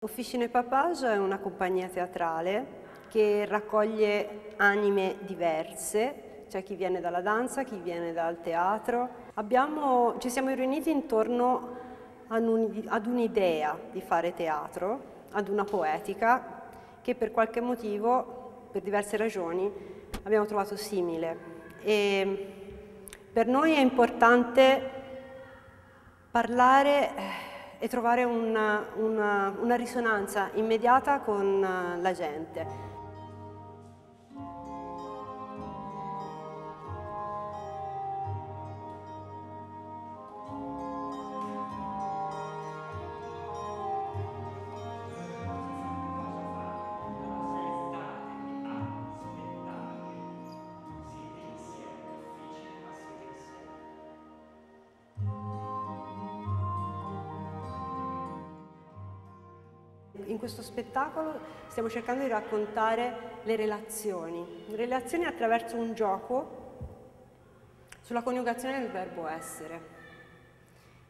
Officine Papage è una compagnia teatrale che raccoglie anime diverse, c'è chi viene dalla danza, chi viene dal teatro. Abbiamo, ci siamo riuniti intorno ad un'idea di fare teatro, ad una poetica che per qualche motivo, per diverse ragioni, abbiamo trovato simile. E per noi è importante parlare eh, e trovare una, una, una risonanza immediata con eh, la gente. In questo spettacolo stiamo cercando di raccontare le relazioni, relazioni attraverso un gioco sulla coniugazione del verbo essere.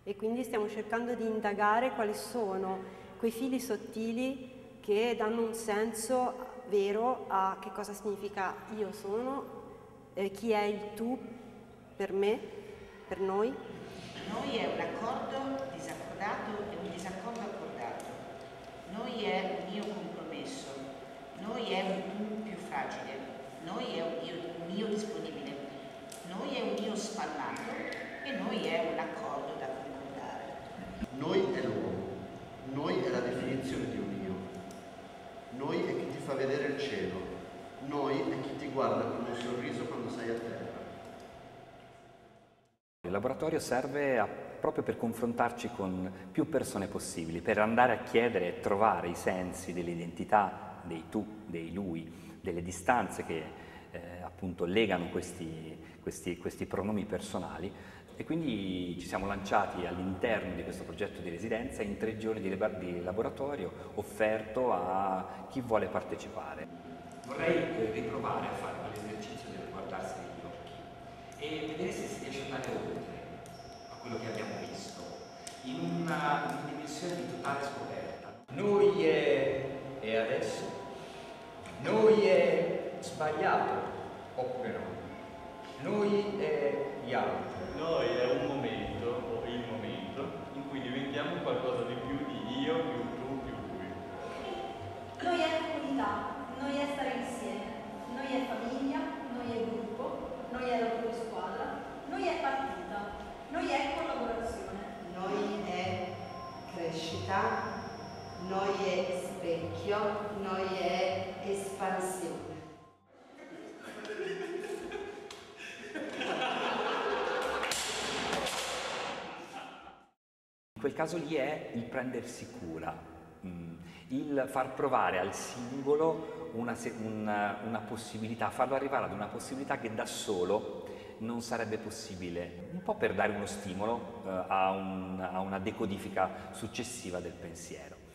E quindi stiamo cercando di indagare quali sono quei fili sottili che danno un senso vero a che cosa significa io sono, eh, chi è il tu per me, per noi. Noi è un accordo disaccordato e un disaccordo accordato. Noi è un io compromesso, noi è un tu più fragile, noi è un io, un io disponibile, noi è un io spallato e noi è un accordo da concordare. Noi è l'uomo, noi è la definizione di un io, noi è chi ti fa vedere il cielo, noi è chi ti guarda con un sorriso quando sei a terra. Il laboratorio serve a proprio per confrontarci con più persone possibili, per andare a chiedere e trovare i sensi delle identità, dei tu, dei lui, delle distanze che eh, appunto legano questi, questi, questi pronomi personali e quindi ci siamo lanciati all'interno di questo progetto di residenza in tre giorni di, di laboratorio offerto a chi vuole partecipare. Vorrei eh, riprovare a fare quell'esercizio del guardarsi negli occhi e vedere se si riesce ad andare oltre quello che abbiamo visto, in una, una dimensione di totale scoperta. Noi è, è adesso, noi è sbagliato oppure no, noi è gli altri. Noi è un momento o il momento in cui diventiamo qualcosa di più di io, più tu, più lui. Noi è comunità, noi è stare insieme, noi è famiglia, noi è gruppo, noi è lavoro di squadra, noi è partita. Noi è collaborazione. Noi è crescita, noi è specchio, noi è espansione. In quel caso lì è il prendersi cura, mm, il far provare al singolo una, una, una possibilità, farlo arrivare ad una possibilità che da solo non sarebbe possibile, un po' per dare uno stimolo eh, a, un, a, una decodifica successiva del pensiero.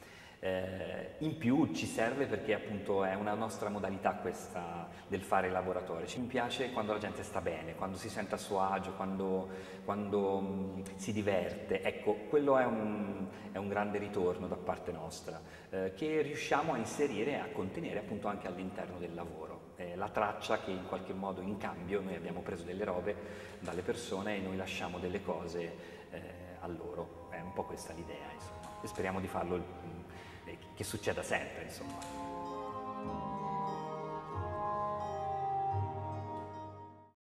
Eh, in più ci serve perché appunto è una nostra modalità questa del fare il laboratorio. Ci piace quando la gente sta bene, quando si sente a suo agio, quando, quando mh, mm, si diverte. Ecco, quello è un, è un, grande ritorno da parte nostra eh, che riusciamo a inserire e a contenere appunto anche all'interno del lavoro eh, la traccia che in qualche modo in cambio noi abbiamo preso delle robe dalle persone e noi lasciamo delle cose eh, a loro. È un po' questa l'idea, insomma. E speriamo di farlo, eh, che succeda sempre, insomma.